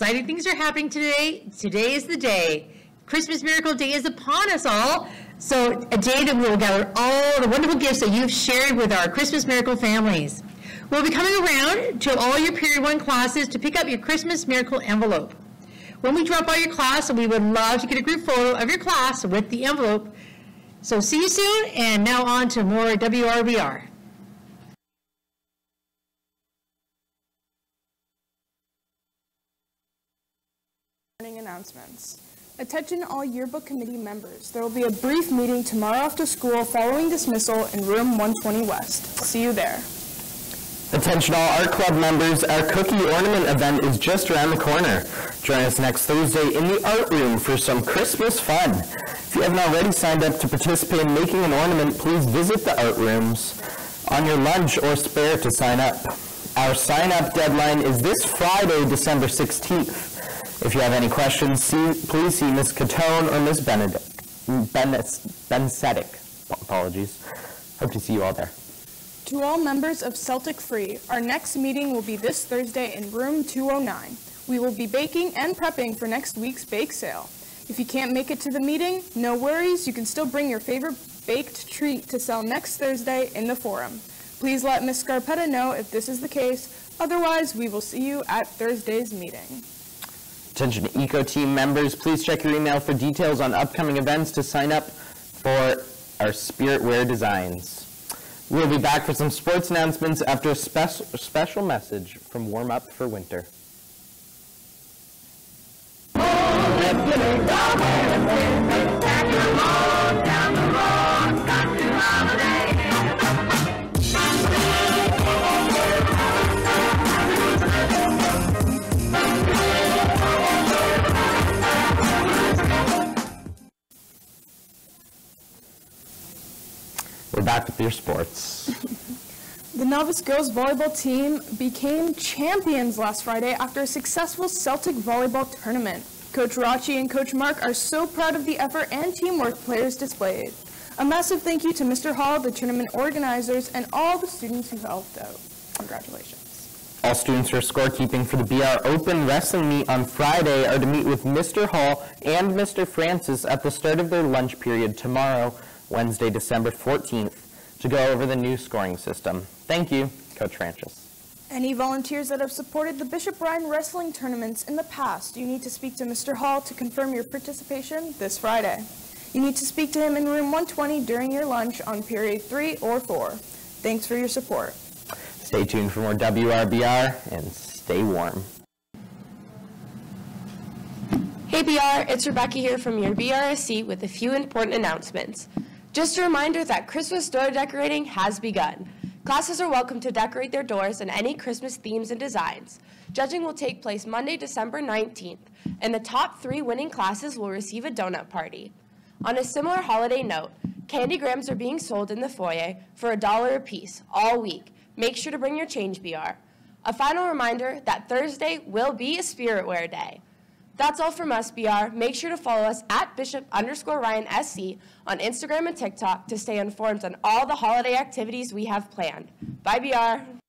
Exciting things are happening today. Today is the day. Christmas Miracle Day is upon us all. So a day that we will gather all the wonderful gifts that you've shared with our Christmas Miracle families. We'll be coming around to all your Period 1 classes to pick up your Christmas Miracle envelope. When we drop out your class, we would love to get a group photo of your class with the envelope. So see you soon, and now on to more WRBR. Announcements. Attention all yearbook committee members. There will be a brief meeting tomorrow after school following dismissal in room 120 West. See you there. Attention all art club members, our cookie ornament event is just around the corner. Join us next Thursday in the art room for some Christmas fun. If you haven't already signed up to participate in making an ornament, please visit the art rooms on your lunch or spare to sign up. Our sign up deadline is this Friday, December 16th. If you have any questions, see, please see Ms. Catone or Ms. Benedict. Apologies. Hope to see you all there. To all members of Celtic Free, our next meeting will be this Thursday in room 209. We will be baking and prepping for next week's bake sale. If you can't make it to the meeting, no worries, you can still bring your favorite baked treat to sell next Thursday in the forum. Please let Ms. Scarpetta know if this is the case, otherwise we will see you at Thursday's meeting. Attention Eco Team members, please check your email for details on upcoming events to sign up for our Spirit Wear designs. We'll be back for some sports announcements after a spec special message from Warm Up for Winter. We're back with your sports. The novice girls volleyball team became champions last Friday after a successful Celtic volleyball tournament. Coach Rachi and Coach Mark are so proud of the effort and teamwork players displayed. A massive thank you to Mr. Hall, the tournament organizers, and all the students who helped out. Congratulations. All students who are scorekeeping for the BR Open Wrestling Meet on Friday are to meet with Mr. Hall and Mr. Francis at the start of their lunch period tomorrow, Wednesday, December 14th, to go over the new scoring system. Thank you, Coach Francis. Any volunteers that have supported the Bishop Ryan wrestling tournaments in the past, you need to speak to Mr. Hall to confirm your participation this Friday. You need to speak to him in room 120 during your lunch on period 3 or 4. Thanks for your support. Stay tuned for more WRBR and stay warm. Hey BR, it's Rebecca here from your BRSC with a few important announcements. Just a reminder that Christmas door decorating has begun. Classes are welcome to decorate their doors in any Christmas themes and designs. Judging will take place Monday, December 19th, and the top three winning classes will receive a donut party. On a similar holiday note, candy grams are being sold in the foyer for a dollar a piece all week. Make sure to bring your change, BR. A final reminder that Thursday will be a Spirit Wear Day. That's all from us, BR. Make sure to follow us at Bishop underscore Ryan SC on Instagram and TikTok to stay informed on all the holiday activities we have planned. Bye, BR.